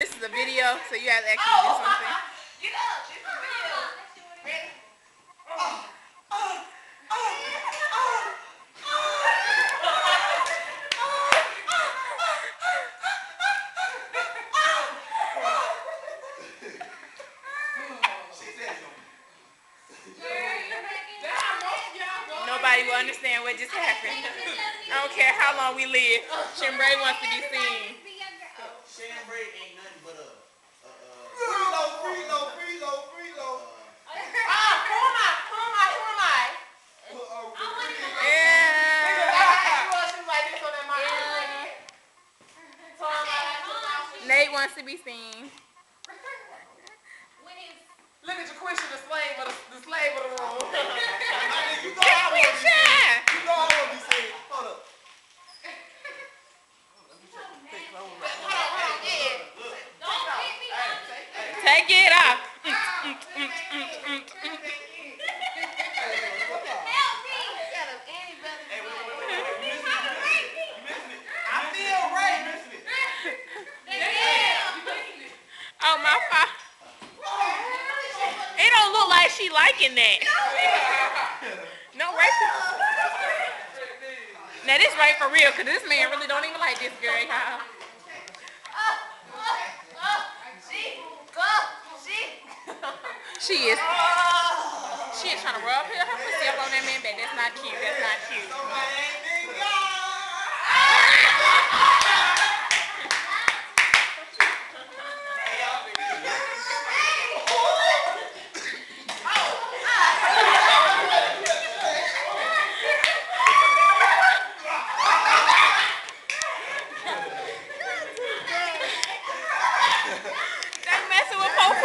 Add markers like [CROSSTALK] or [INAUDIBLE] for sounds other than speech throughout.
This is a video, so you have to actually do oh, something. [LAUGHS] Get up. It's a video. Ready? Nobody will understand what just happened. I don't care how long we live. Shimbray wants to be seen. Shannon Braid ain't nothing but a, a, a Freelo, freelo, freelo, freelo. [LAUGHS] Ah, who am I? Who am [LAUGHS] I? Who am I? Yeah. I was just like this [LAUGHS] on that my So I'm like, Nate wants to be seen. Look at Jaquisha, the slave of the, the slave of the room. My nigga, you know I want to be Jaquisha! saying. You know I want to be saying. Hold up. hold on, hold on, yeah. Take it off. Hey, wait, wait, wait, wait. You missing it. You missing it. I feel right. Missing it. Oh my fa. It don't look like she liking that. No right. Now this right for real, cause this man really don't even like this girl, y'all. She is. She is trying to rub her, pussy up on that man back. That's not cute. That's not cute.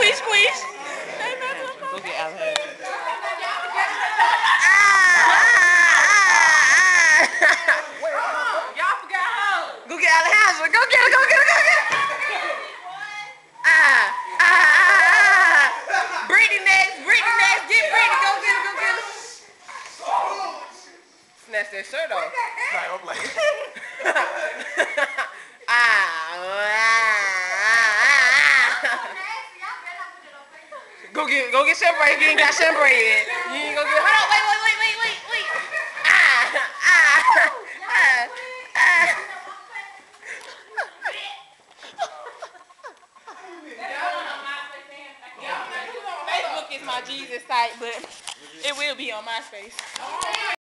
Squish Squish. They messing with Poe. Look at Alhaz. Y'all forgot her. Go get Alejandra. Go get her. Go get her. Go get her. Ah, ah, ah, ah. Brittany next. Brittany next. Get Brittany. Go get her. Go get her. Snatch that shirt off. Right, I'm like. Ah, [LAUGHS] ah. [LAUGHS] Go get, go get Chambray. You ain't got Chambray yet. You ain't go get. Hold on, wait, wait, wait, wait, wait, wait. Ah, ah, ah, ah. Facebook is my Jesus site, but it will be on MySpace.